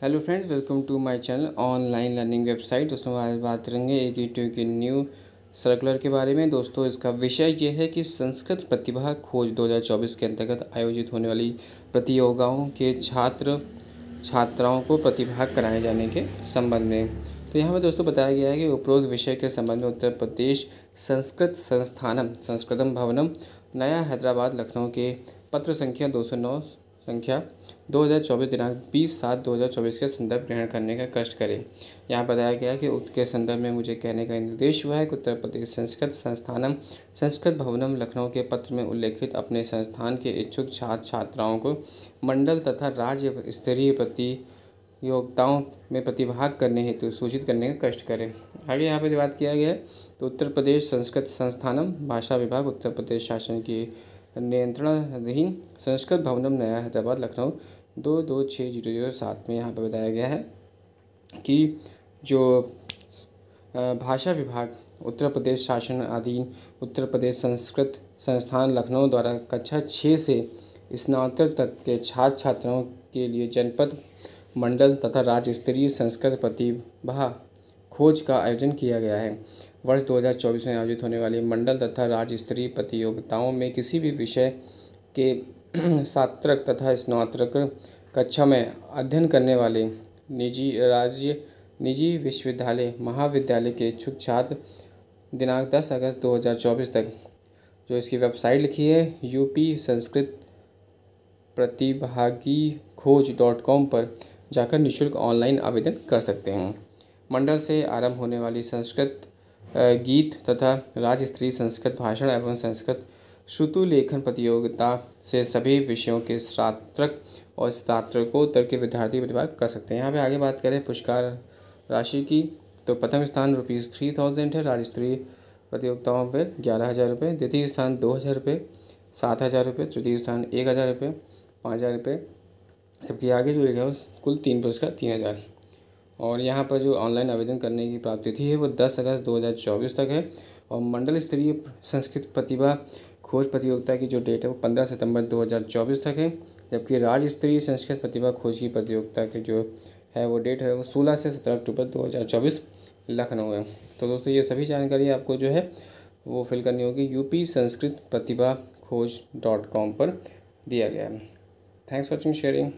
Hello friends, welcome to my channel online learning website. दोस्तों, आज बात करेंगे एक यूट्यूब के न्यू सर्कुलर के बारे में। दोस्तों, इसका विषय ये है कि संस्कृत प्रतिभा खोज 2024 के अंतर्गत आयोजित होने वाली प्रतियोगिताओं के छात्र, छात्राओं को प्रतिभाग कराए जाने के संबंध में। तो यहाँ पर दोस्तों बताया गया है कि उपरोक्त विषय के संबंध में उत्तर प्रदेश संस्कृत संस्थानम, संस्कृतम भवनम, नया हैदराबाद, लखनऊ के पत्र संख्या 209 संख्या 2024 दिनांक 20 सात 2024 के संदर्भ ग्रहण करने का कष्ट करें। यहाँ बताया गया कि उसके संदर्भ में मुझे कहने का निर्देश हुआ है कि उत्तर प्रदेश संस्कृत संस्थानम, संस्कृत भवनम लखनऊ के पत्र में उल्लेखित अपने संस्थान के इच्छुक छात्र छात्राओं को मंडल तथा राज्य स्तरीय प्रतियोगिताओं में प्रतिभाग करने हेतु सूचित करने का कष्ट करें। आगे यहाँ पर बात किया गया तो उत्तर प्रदेश संस्कृत संस्थानम, भाषा विभाग, उत्तर प्रदेश शासन की नियंत्रणाधीन संस्कृत भवनम नया हैदराबाद, लखनऊ। दो दो छः ज़ीरो ज़ीरो सात में यहाँ पर बताया गया है कि जो भाषा विभाग, उत्तर प्रदेश शासन अधीन उत्तर प्रदेश संस्कृत संस्थान, लखनऊ द्वारा कक्षा छः से स्नातक तक के छात्र छात्राओं के लिए जनपद, मंडल तथा राज्य स्तरीय संस्कृत प्रतिभा खोज का आयोजन किया गया है। वर्ष 2024 में आयोजित होने वाली मंडल तथा राज्य स्तरीय प्रतियोगिताओं में किसी भी विषय के स्नातक तथा स्नातक कक्षा में अध्ययन करने वाले निजी राज्य, निजी विश्वविद्यालय, महाविद्यालय के इच्छुक छात्र दिनांक 10 अगस्त 2024 तक। जो इसकी वेबसाइट लिखी है, यूपी संस्कृत प्रतिभागी खोज डॉट कॉम पर जाकर निःशुल्क ऑनलाइन आवेदन कर सकते हैं। मंडल से आरंभ होने वाली संस्कृत गीत तथा राज्य स्तरीय संस्कृत, भाषण एवं संस्कृत श्रुतु लेखन प्रतियोगिता से सभी विषयों के स्नातक और स्नातकोत्तर के विद्यार्थी प्रतिभाग कर सकते हैं। यहाँ पे आगे बात करें पुरस्कार राशि की तो प्रथम स्थान रुपीज़ थ्री थाउज़ेंड है राज्य स्तरीय प्रतियोगिताओं पर ग्यारह हज़ार रुपये द्वितीय स्थान दो हज़ार रुपये सात हज़ार रुपये तृतीय स्थान एक हज़ार रुपये पाँच हज़ार रुपये जबकि आगे जो लिखा है कुल तीन पुरस्कार तीन हज़ार। और यहाँ पर जो ऑनलाइन आवेदन करने की प्राप्त तिथि है वो दस अगस्त दो हज़ार चौबीस तक है। और मंडल स्तरीय संस्कृत प्रतिभा खोज प्रतियोगिता की जो डेट है वो पंद्रह सितंबर दो हज़ार चौबीस तक है, जबकि राज्य स्तरीय संस्कृत प्रतिभा खोज की प्रतियोगिता की जो है वो डेट है वो सोलह से सत्रह अक्टूबर दो हज़ार चौबीस लखनऊ है। तो दोस्तों, ये सभी जानकारी आपको जो है वो फिल करनी होगी। यूपी संस्कृत प्रतिभा खोज डॉट कॉम पर दिया गया है। Thanks watching sharing